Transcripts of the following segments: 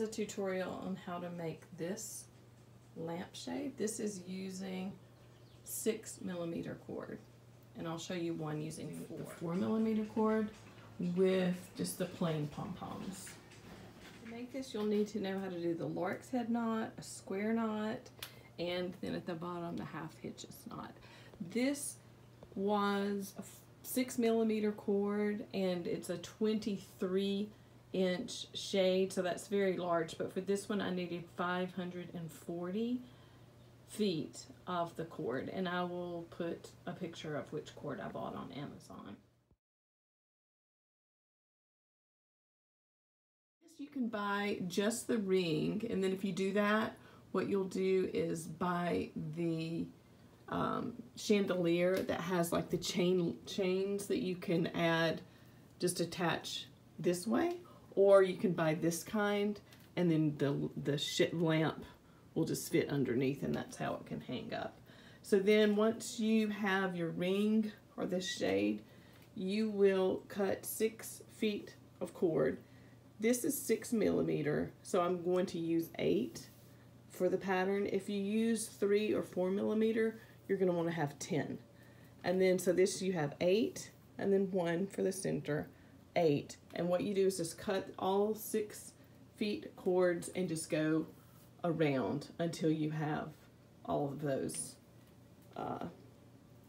is a tutorial on how to make this lampshade. This is using six millimeter cord. And I'll show you one using four. four millimeter cord with just the plain pom-poms. To make this, you'll need to know how to do the lark's head knot, a square knot, and then at the bottom, the half hitches knot. This was a six millimeter cord and it's a 23 inch shade so that's very large but for this one I needed 540 feet of the cord and I will put a picture of which cord I bought on Amazon. You can buy just the ring and then if you do that what you'll do is buy the um, chandelier that has like the chain chains that you can add just attach this way or you can buy this kind and then the the shit lamp will just fit underneath and that's how it can hang up. So then once you have your ring or this shade you will cut six feet of cord. This is six millimeter so I'm going to use eight. For the pattern if you use three or four millimeter you're going to want to have 10. And then, so this you have 8, and then 1 for the center, 8. And what you do is just cut all 6 feet cords and just go around until you have all of those, uh,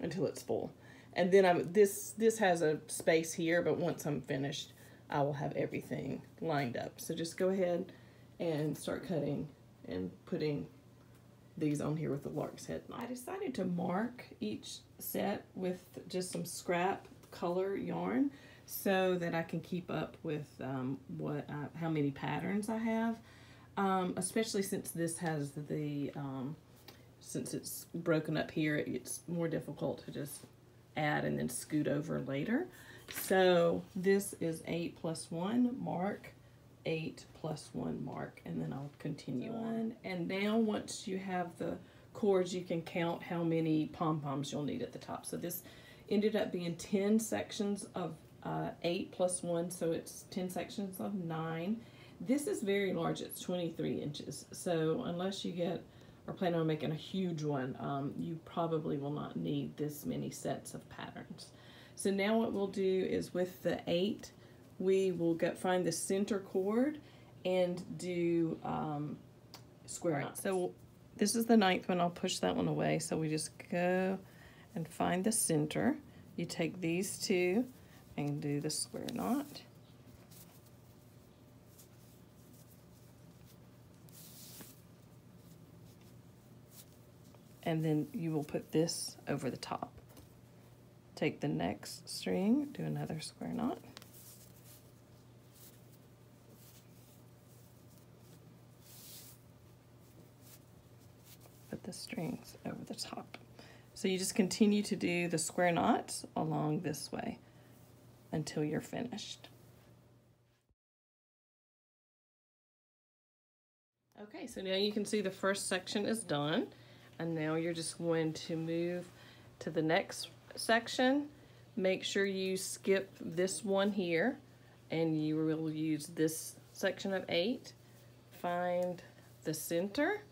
until it's full. And then I'm, this, this has a space here, but once I'm finished, I will have everything lined up. So just go ahead and start cutting and putting these on here with the lark's head. I decided to mark each set with just some scrap color yarn so that I can keep up with um, what I, how many patterns I have, um, especially since this has the, um, since it's broken up here, it's more difficult to just add and then scoot over later. So this is 8 plus 1, mark, 8 plus 1 mark and then I'll continue on. And now once you have the cords you can count how many pom-poms you'll need at the top. So this ended up being 10 sections of uh, 8 plus 1 so it's 10 sections of 9. This is very large, it's 23 inches. So unless you get or plan on making a huge one, um, you probably will not need this many sets of patterns. So now what we'll do is with the 8 we will get find the center cord and do um, square knots. So this is the ninth one. I'll push that one away. So we just go and find the center. You take these two and do the square knot. And then you will put this over the top. Take the next string, do another square knot. Put the strings over the top. So you just continue to do the square knots along this way until you're finished. Okay, so now you can see the first section is done. And now you're just going to move to the next section. Make sure you skip this one here and you will use this section of eight. Find the center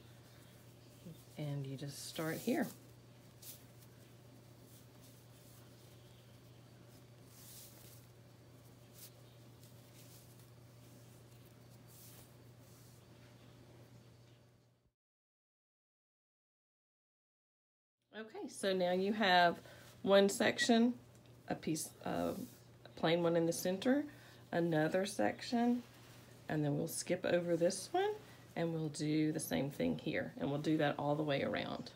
and you just start here. Okay, so now you have one section, a piece of a plain one in the center, another section, and then we'll skip over this one and we'll do the same thing here and we'll do that all the way around.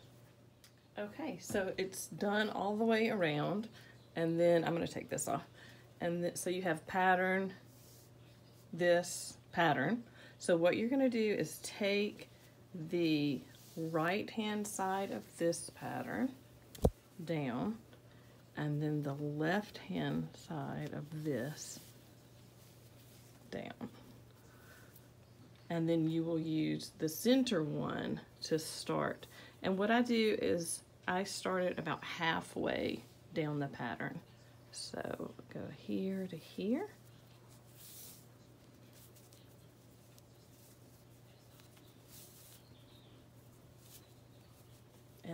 Okay, so it's done all the way around and then I'm going to take this off. And th so you have pattern, this pattern. So what you're going to do is take the right hand side of this pattern down and then the left hand side of this down and then you will use the center one to start. And what I do is I start it about halfway down the pattern. So go here to here.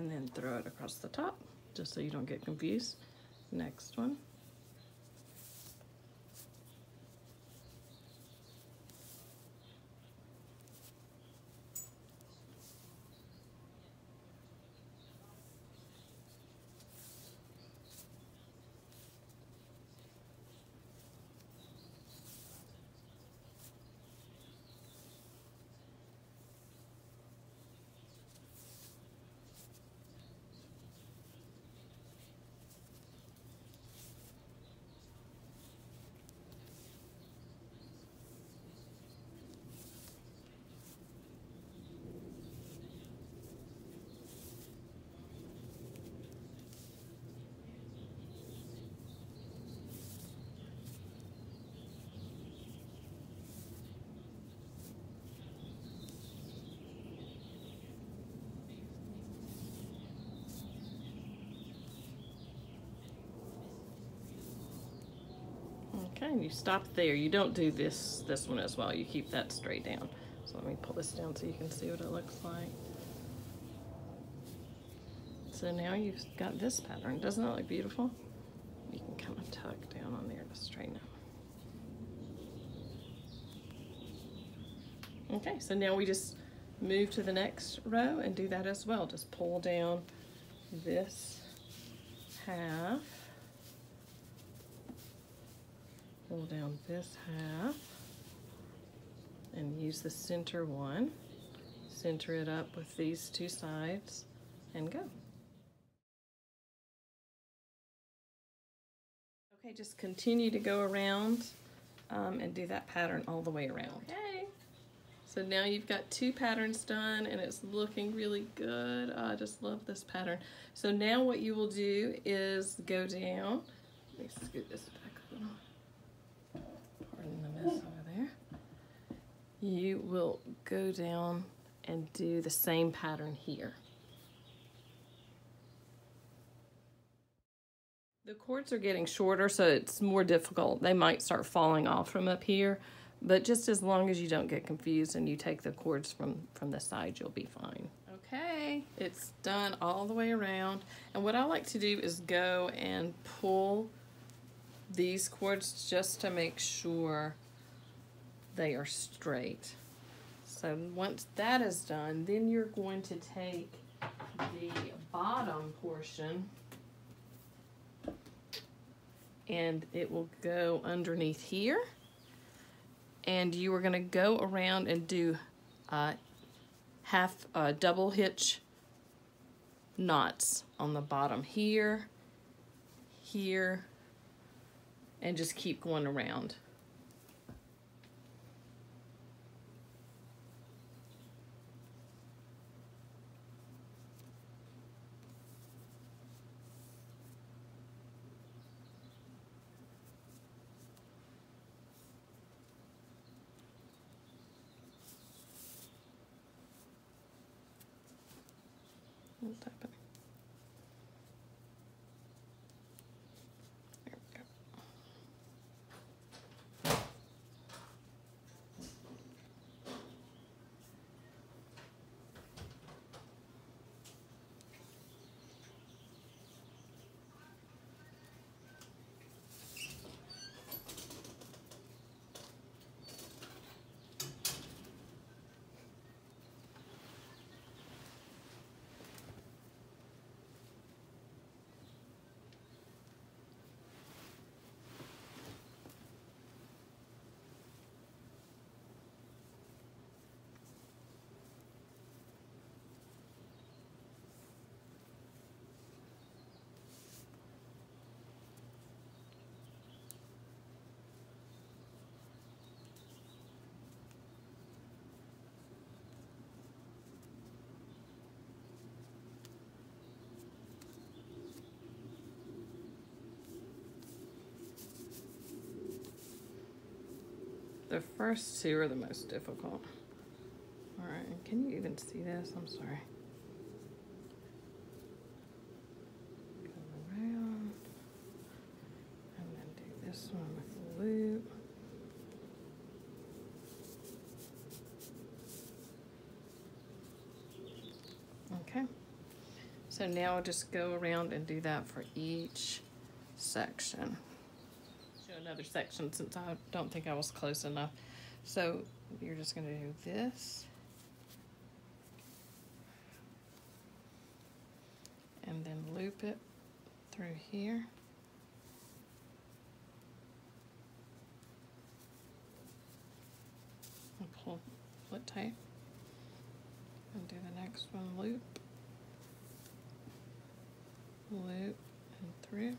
And then throw it across the top just so you don't get confused. Next one. Okay, and you stop there. You don't do this this one as well. You keep that straight down. So let me pull this down so you can see what it looks like. So now you've got this pattern. Doesn't that look beautiful? You can kind of tuck down on there to straighten it. Okay, so now we just move to the next row and do that as well. Just pull down this half pull down this half and use the center one. Center it up with these two sides and go. Okay, just continue to go around um, and do that pattern all the way around. Okay. So now you've got two patterns done and it's looking really good. Oh, I just love this pattern. So now what you will do is go down. Let me scoot this you will go down and do the same pattern here. The cords are getting shorter, so it's more difficult. They might start falling off from up here, but just as long as you don't get confused and you take the cords from, from the side, you'll be fine. Okay, it's done all the way around. And what I like to do is go and pull these cords just to make sure they are straight. So once that is done, then you're going to take the bottom portion and it will go underneath here. And you are going to go around and do uh, half uh, double hitch knots on the bottom here, here, and just keep going around. The first two are the most difficult. All right, can you even see this? I'm sorry. Go around, and then do this one with loop. Okay, So now I'll just go around and do that for each section. Another section since I don't think I was close enough. So you're just gonna do this. And then loop it through here. And pull it tight. And do the next one loop loop and through.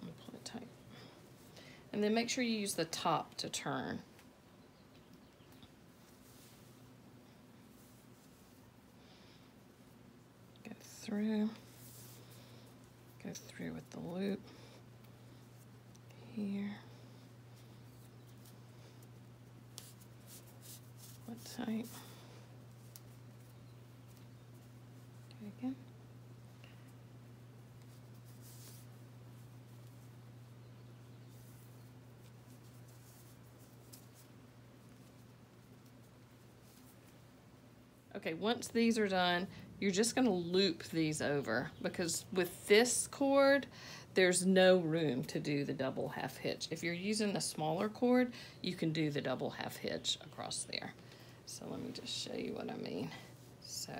And pull it tight. And then make sure you use the top to turn. Go through. Go through with the loop. Here. Pull it tight. again. Okay, once these are done, you're just gonna loop these over because with this cord, there's no room to do the double half hitch. If you're using a smaller cord, you can do the double half hitch across there. So let me just show you what I mean. So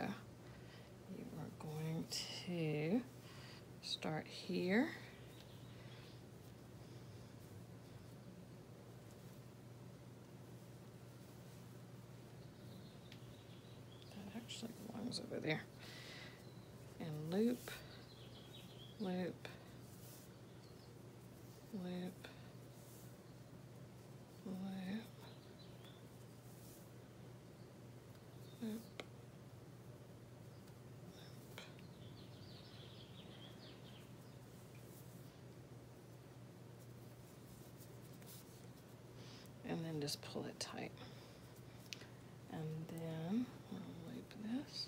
you are going to start here. That over there. And loop, loop, loop, loop, loop. and then just pull it tight. And then we'll loop this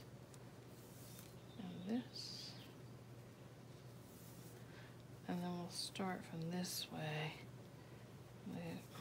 and this. And then we'll start from this way. Loop.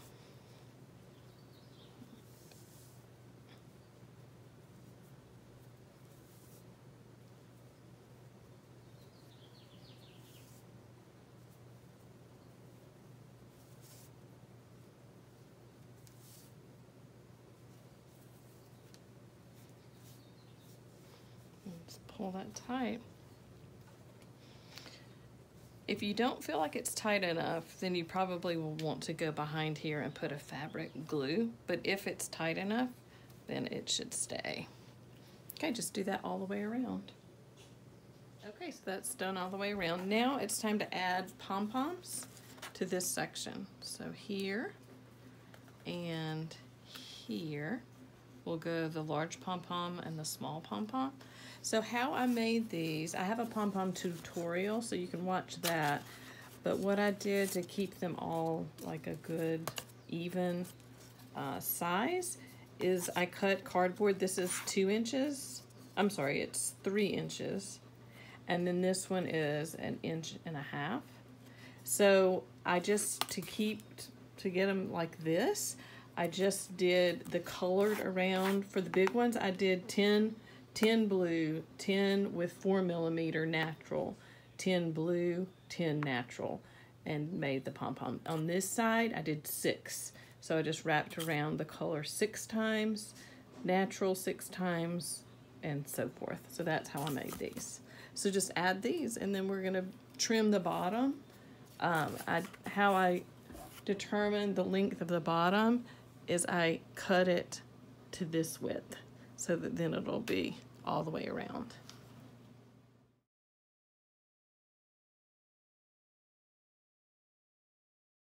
Just pull that tight. If you don't feel like it's tight enough, then you probably will want to go behind here and put a fabric glue. But if it's tight enough, then it should stay. Okay, just do that all the way around. Okay, so that's done all the way around. Now it's time to add pom-poms to this section. So here and here will go the large pom-pom and the small pom-pom. So how I made these, I have a pom-pom tutorial, so you can watch that. But what I did to keep them all like a good, even uh, size is I cut cardboard. This is two inches. I'm sorry, it's three inches. And then this one is an inch and a half. So I just, to keep, to get them like this, I just did the colored around. For the big ones, I did 10 10 blue, 10 with 4 millimeter natural, 10 blue, 10 natural, and made the pom-pom. On this side, I did 6. So I just wrapped around the color 6 times, natural 6 times, and so forth. So that's how I made these. So just add these, and then we're going to trim the bottom. Um, I, how I determine the length of the bottom is I cut it to this width so that then it'll be all the way around.